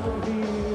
don't be